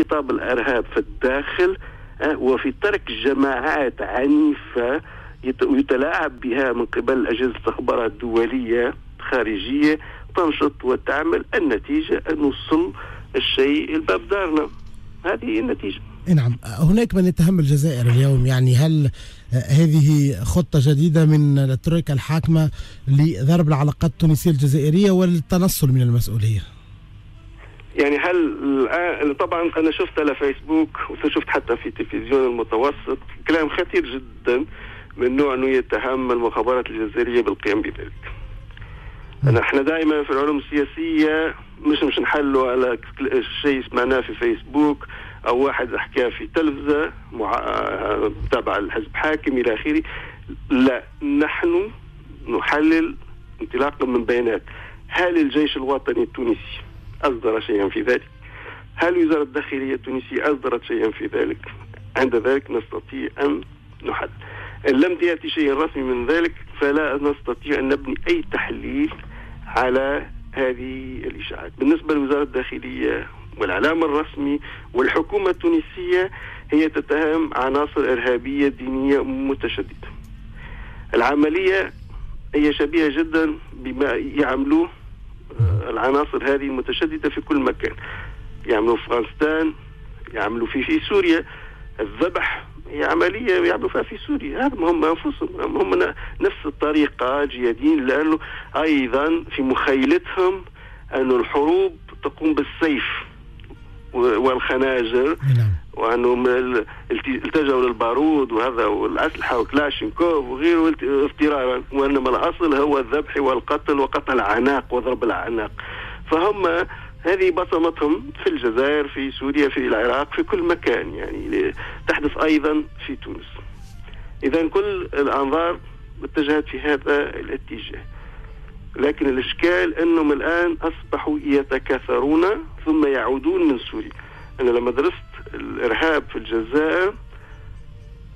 خطاب الإرهاب في الداخل آه، وفي ترك جماعات عنيفة يتلاعب بها من قبل الاجهزه الاستخبارات الدولية خارجيه تنشط وتعمل النتيجة أن نوصل الشيء الباب دارنا. هذه هي النتيجة. نعم. هناك من يتهم الجزائر اليوم يعني هل هذه خطة جديدة من الترويكا الحاكمة لضرب العلاقات التونسية الجزائرية والتنصل من المسؤولية؟ يعني هل الآن طبعا أنا شفت على فيسبوك وشفت حتى في تلفزيون المتوسط كلام خطير جدا من نوع أنه يتهم المخابرات الجزائرية بالقيام بذلك. أنا إحنا دائما في العلوم السياسية مش مش نحلوا على شيء سمعناه في فيسبوك أو واحد حكاه في تلفزة مع... تابع الحزب حاكم إلى آخره. لا نحن نحلل انطلاقا من بيانات. هل الجيش الوطني التونسي أصدر شيئا في ذلك؟ هل وزارة الداخلية التونسية أصدرت شيئا في ذلك؟ عند ذلك نستطيع أن نحدد. إن لم ياتي شيء رسمي من ذلك فلا نستطيع أن نبني أي تحليل على هذه الإشاعات. بالنسبة لوزارة الداخلية والإعلام الرسمي والحكومة التونسية هي تتهم عناصر إرهابية دينية متشددة. العملية هي شبيهة جدا بما يعملوه العناصر هذه المتشدده في كل مكان. يعملوا في أفغانستان، يعملوا في في سوريا. الذبح هي عملية يعملوا فيها في سوريا. هذا هم أنفسهم هم نفس الطريقة جيادين لأنه أيضا في مخيلتهم أن الحروب تقوم بالسيف. والخناجر نعم. وانهم التجأوا للبارود وهذا والأسلحة وكلاشينكوف وغيره افترارا وإنما الأصل هو الذبح والقتل وقتل الأعناق وضرب الأعناق. فهم هذه بصمتهم في الجزائر في سوريا في العراق في كل مكان يعني تحدث أيضا في تونس. اذا كل الأنظار اتجهت في هذا الاتجاه. لكن الإشكال انهم الآن أصبحوا يتكاثرون ثم يعودون من سوريا. أنا لما درست الإرهاب في الجزائر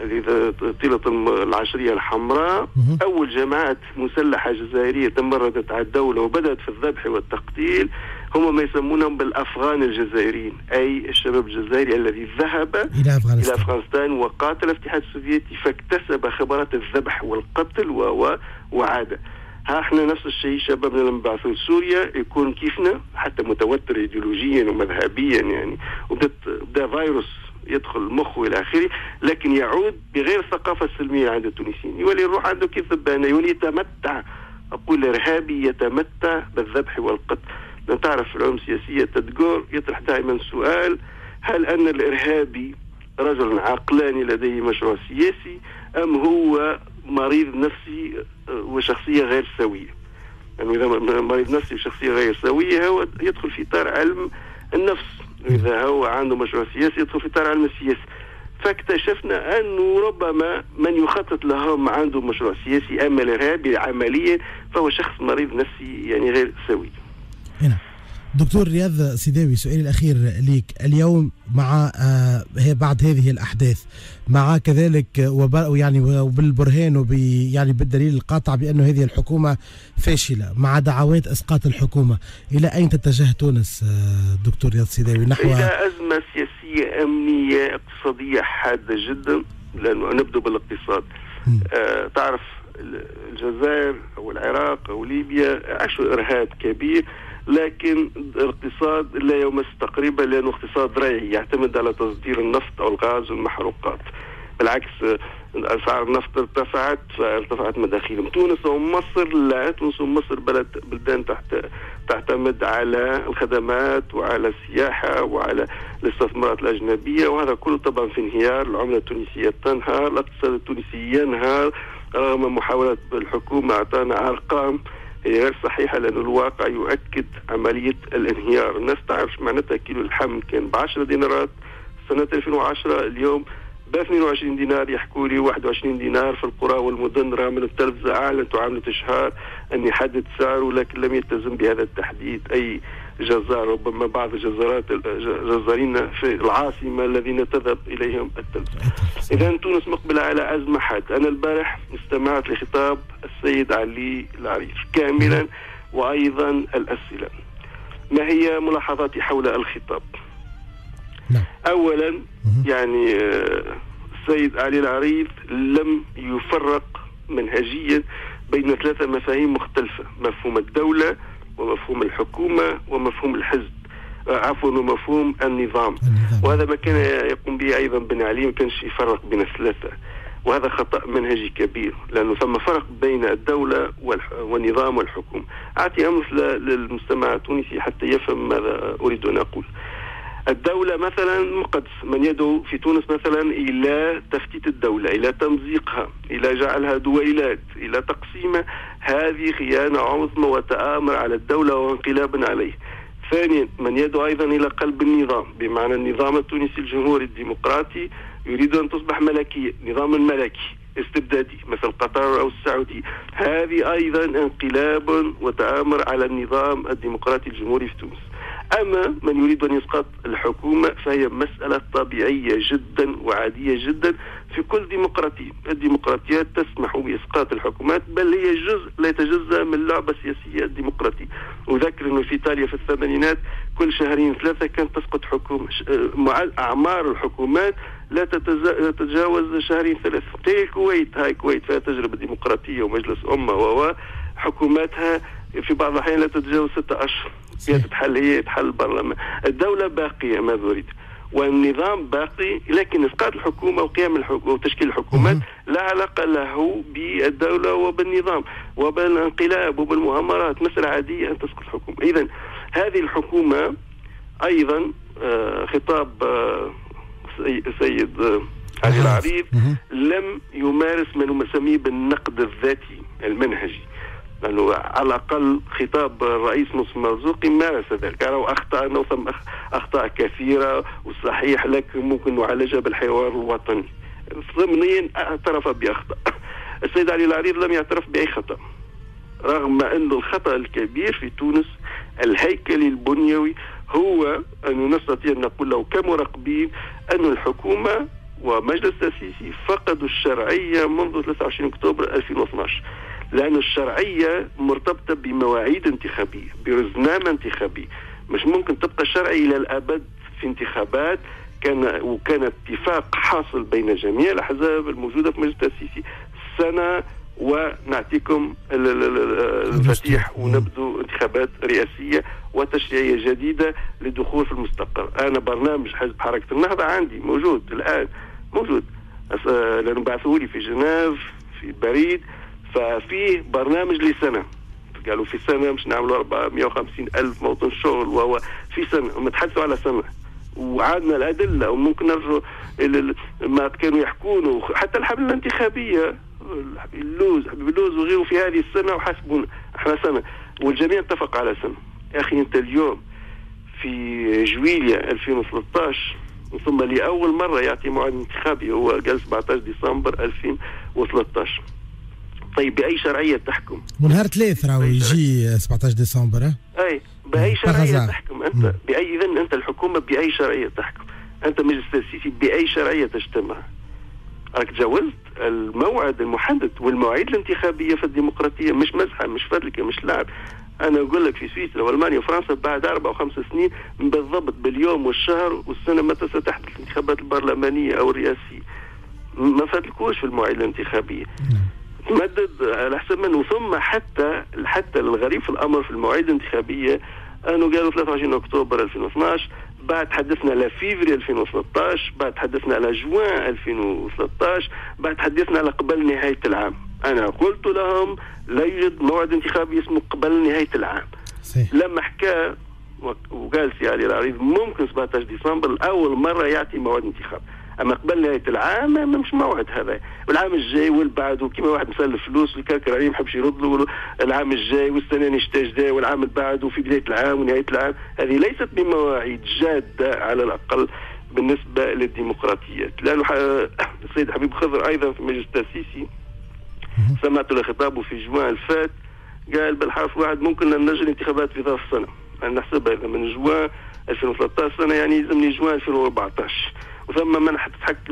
إذا طيلة العشرية الحمراء أول جماعات مسلحة جزائرية تمردت على الدولة وبدأت في الذبح والتقتيل هم ما يسمونهم بالأفغان الجزائريين أي الشباب الجزائري الذي ذهب إلى أفغانستان, إلى أفغانستان وقاتل الاتحاد السوفيتي فاكتسب خبرات الذبح والقتل و وعاد. ها إحنا نفس الشيء شبابنا لما بعثوا لسوريا يكون كيفنا حتى متوتر ايديولوجيا ومذهبيا يعني. وبدا فيروس يدخل المخ والى آخره لكن يعود بغير الثقافة السلمية عند التونسيين. يولي يروح عنده كيف ذبانه يولي يتمتع. أقول إرهابي يتمتع بالذبح والقتل. تعرف العلوم السياسية تدجور يطرح دائما سؤال هل أن الإرهابي رجل عقلاني لديه مشروع سياسي أم هو مريض نفسي وشخصيه غير سوية يعني إذا مريض نفسي وشخصيه غير سوية هو يدخل في إطار علم النفس إذا هو عنده مشروع سياسي يدخل في إطار علم السياسي فاكتشفنا أنه ربما من يخطط لهم عنده مشروع سياسي اما الارهابي عمليا فهو شخص مريض نفسي يعني غير سوي. هنا. دكتور رياض سيداوي سؤالي الأخير ليك. اليوم مع آه بعد هذه الأحداث مع كذلك يعني وبالبرهان وب يعني بالدليل القاطع بأن هذه الحكومة فاشلة مع دعوات إسقاط الحكومة. إلى أين تتجه تونس آه دكتور رياض سيداوي؟ نحو إلى أزمة سياسية أمنية اقتصادية حادة جدا لأنه نبدو بالاقتصاد. آه تعرف الجزائر أو العراق أو ليبيا عاشوا إرهاب كبير. لكن الاقتصاد لا يمس تقريبا لأنه اقتصاد ريعي يعتمد على تصدير النفط أو الغاز والمحروقات. بالعكس أسعار النفط ارتفعت فارتفعت مداخيلهم. تونس ومصر لا تونس ومصر بلد بلدان تحت تعتمد على الخدمات وعلى السياحة وعلى الاستثمارات الأجنبية وهذا كله طبعا في انهيار العملة التونسية. تنهار الاقتصاد التونسي ينهار رغم محاولات الحكومة أعطانا أرقام هي غير صحيحة لأن الواقع يؤكد عملية الانهيار. الناس تعرف معناتها كيلو الحمل كان ب 10 دينارات سنة 2010 اليوم ب 22 دينار يحكوا لي 21 دينار في القرى والمدن رغم التلفزة أعلنت وعملت إشهار أن يحدد سعره لكن لم يلتزم بهذا التحديد. أي جزار ربما بعض الجزارات جزارين في العاصمة الذين تذهب إليهم التلفزة. إذا تونس مقبلة على أزمة حاد أنا البارح استمعت لخطاب السيد علي العريف كاملا وأيضا الأسئلة. ما هي ملاحظاتي حول الخطاب؟ نعم. اولا مهم. يعني آه، السيد علي العريض لم يفرق منهجيا بين ثلاثة مفاهيم مختلفة. مفهوم الدولة ومفهوم الحكومة ومفهوم الحزب. آه، عفوا ومفهوم النظام. النظام. وهذا ما كان يقوم به أيضا بن علي ما كانش يفرق بين الثلاثة. وهذا خطأ منهجي كبير لأنه ثم فرق بين الدولة والح... والنظام والحكومة. أعطي أمثلة للمستمع التونسي حتى يفهم ماذا أريد أن أقول. الدولة مثلا مقدس من يدعو في تونس مثلا إلى تفتيت الدولة إلى تمزيقها إلى جعلها دويلات إلى تقسيمها هذه خيانة عظمى وتآمر على الدولة وانقلاب عليه. ثانيا من يدعو أيضا إلى قلب النظام بمعنى النظام التونسي الجمهوري الديمقراطي يريد أن تصبح ملكية نظام ملكي استبدادي مثل قطر أو السعودية. هذه أيضا انقلاب وتآمر على النظام الديمقراطي الجمهوري في تونس. أما من يريد أن يسقط الحكومة فهي مسألة طبيعية جدا وعادية جدا في كل ديمقراطية الديمقراطيات تسمح بإسقاط الحكومات بل هي جزء لا يتجزأ من اللعبة السياسية الديمقراطية أذكر أنه في إيطاليا في الثمانينات كل شهرين ثلاثة كانت تسقط حكومة مع- أعمار الحكومات لا تتجاوز شهرين ثلاثة. هي الكويت هاي الكويت فيها تجربة ديمقراطية ومجلس أمة و حكوماتها في بعض الأحيان لا تتجاوز ستة أشهر. هي. تتحل هي تحل البرلمان الدولة باقية ما أريد والنظام باقي لكن اسقاط الحكومة وقيام الحكومة وتشكيل الحكومات. لا علاقة له بالدولة وبالنظام وبالانقلاب وبالمؤامرات مسألة عادية أن تسقط الحكومة اذا هذه الحكومة أيضا آه، خطاب آه، سي- سيد آه، علي العريض. لم يمارس ما نسميه بالنقد الذاتي المنهجي لأنه على الأقل خطاب الرئيس نصر مرزوقي مارس ذلك راهو أخطأ انه ثم اخطاء كثيرة وصحيح لكن ممكن نعالجها بالحوار الوطني. ضمنيا اعترف باخطاء السيد علي العريض لم يعترف بأي خطأ. رغم أن الخطأ الكبير في تونس الهيكلي البنيوي هو أن نستطيع أن نقول له كمراقبين أن الحكومة ومجلس التأسيسي فقدوا الشرعية منذ 23 أكتوبر 2012 لأن الشرعية مرتبطة بمواعيد انتخابية برزنامة انتخابي. مش ممكن تبقى شرعي إلى الأبد في انتخابات. كان وكان اتفاق حاصل بين جميع الأحزاب الموجودة في مجلس التأسيسي. سنة ونعطيكم ال- ال- ال- المفاتيح ونبدو انتخابات رئاسية وتشريعية جديدة للدخول في المستقر أنا برنامج حزب حركة النهضة عندي موجود الآن موجود. آه، لأنه بعثوا لي في جنيف في بريد ففيه برنامج لسنة. قالوا في سنة مش نعملوا 450 ألف موطن شغل وهو في سنة هم تحدثوا على سنة. وعادنا الأدلة وممكن نرجعوا ما كانوا يحكونه. حتى الحملة الانتخابية اللوز حبيب اللوز وغيره في هذه السنة وحسبونا إحنا سنة. والجميع اتفق على سنة. يا أخي أنت اليوم في جويليا 2013 ثم لأول مرة يعطي موعد انتخابي هو قال 17 ديسمبر 2013 طيب بأي شرعية تحكم؟ ونهار ثلاث راهو يجي 17 ديسمبر؟ أي بأي شرعية. تحكم؟ أنت. بأي اذا أنت الحكومة بأي شرعية تحكم؟ أنت مجلس التاسيسي بأي شرعية تجتمع؟ راك تجاوزت الموعد المحدد والمواعيد الانتخابية في الديمقراطية مش مزحة مش فدلكه مش لعب. أنا أقول لك في سويسرا وألمانيا وفرنسا بعد أربع وخمس سنين بالضبط باليوم والشهر والسنة متى ستحدث الانتخابات البرلمانية أو الرئاسية. ما فاتلكوش في المواعيد الانتخابية. تمدد على حسب منه ثم حتى حتى الغريب في الأمر في المواعيد الانتخابية أنه قالوا 23 أكتوبر 2012 بعد حدثنا على فيفري 2013 بعد حدثنا على جوان 2013 بعد حدثنا على قبل نهاية العام. أنا قلت لهم لا يوجد موعد انتخابي اسمه قبل نهاية العام. صحيح. لما حكى وقال سي علي العريض ممكن 17 ديسمبر لأول مرة يعطي موعد انتخاب. أما قبل نهاية العام ما مش موعد هذا. والعام الجاي واللي بعده كيما واحد مسلف فلوس والكركر عليه ما يحبش يرد له العام الجاي والسنة نشتاج ده والعام اللي بعده في بداية العام ونهاية العام. هذه ليست بمواعيد جادة على الأقل بالنسبة للديمقراطيات. لأنه ح- السيد حبيب خضر أيضا في مجلس التأسيسي سمعت له خطابه في جوان الفات قال بالحرف واحد ممكن أن نجري انتخابات في ظرف سنة. أنا نحسبها إذا من جوان 2013 سنة؟ يعني يلزمني جوان 2014 وثم من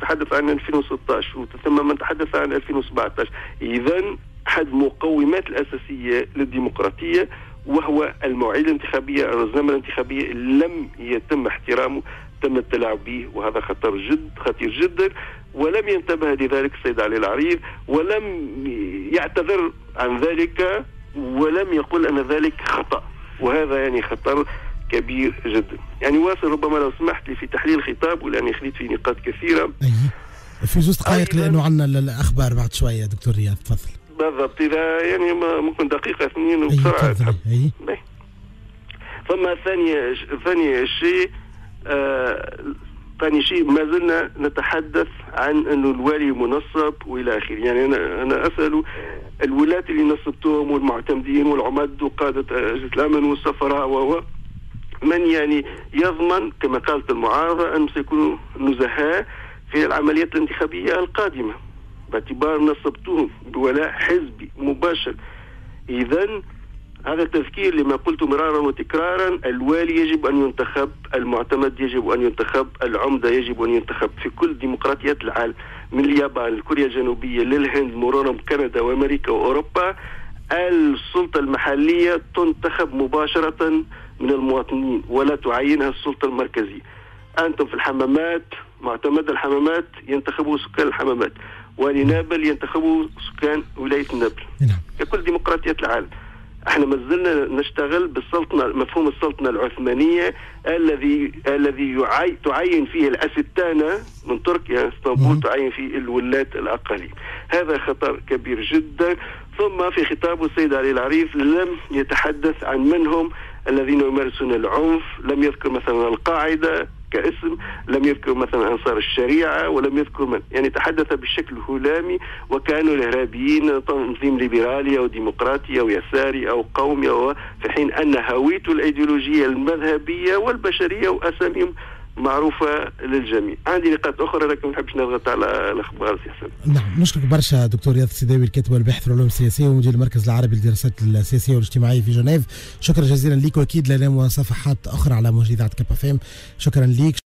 تحدث عن 2016 وثم من تحدث عن 2017 إذا أحد المقومات الأساسية للديمقراطية وهو المواعيد الانتخابية الرزنامة الانتخابية لم يتم احترامه تم التلاعب به وهذا خطر جد خطير جدا. ولم ينتبه لذلك السيد علي العريض ولم يعتذر عن ذلك ولم يقل أن ذلك خطأ. وهذا يعني خطر كبير جدا. يعني واصل ربما لو سمحت لي في تحليل الخطاب ولاني خذيت في نقاط كثيرة. أيه. في زوز دقائق لأنه عندنا الأخبار بعد شوية دكتور رياض تفضل. بالضبط. إذا يعني ممكن دقيقة اثنين وبسرعة. أيه. أيه. ثم ثاني ثاني شيء آه ثاني شيء ما زلنا نتحدث عن أنه الوالي منصب وإلى آخره، يعني أنا أنا أسأل الولاة اللي نصبتهم والمعتمدين والعمد وقادة أجهزة الأمن والسفراء و من يعني يضمن كما قالت المعارضة أن سيكونوا نزهاء في العمليات الانتخابية القادمة باعتبار نصبتهم بولاء حزبي مباشر. إذا هذا تذكير لما قلت مرارا وتكرارا الوالي يجب أن ينتخب المعتمد يجب أن ينتخب العمدة يجب أن ينتخب. في كل ديمقراطيات العالم من اليابان لكوريا الجنوبية للهند مرورا بكندا وأمريكا وأوروبا السلطة المحلية تنتخب مباشرة من المواطنين ولا تعينها السلطة المركزية. أنتم في الحمامات معتمد الحمامات ينتخبوا سكان الحمامات. ولنابل ينتخبوا سكان ولاية نابل. نعم. ككل ديمقراطيات العالم. إحنا ما زلنا نشتغل بالسلطنه مفهوم السلطنه العثمانية الذي الذي يعي تعين فيه الاستانه من تركيا إسطنبول تعين فيه الولاة الأقاليم. هذا خطر كبير جدا. ثم في خطابه السيد علي العريف لم يتحدث عن من هم الذين يمارسون العنف لم يذكر مثلا القاعدة كاسم لم يذكر مثلا أنصار الشريعة ولم يذكر من. يعني تحدث بشكل هلامي وكانوا الإرهابيين تنظيم ليبرالي أو ديمقراطي أو يساري أو قومي في حين أن هويته الإيديولوجية المذهبية والبشرية وأساميهم معروفة للجميع. عندي نقاط أخرى لكن ما نحبش نضغط على الأخبار السياسية. نعم نشكرك برشا دكتور رياض السيداوي الكاتب والباحث في العلوم السياسية ومدير المركز العربي للدراسات السياسية والاجتماعية في جنيف. شكرا جزيلا لك وأكيد لنا صفحات أخرى على إذاعة كابا فيم شكرا لك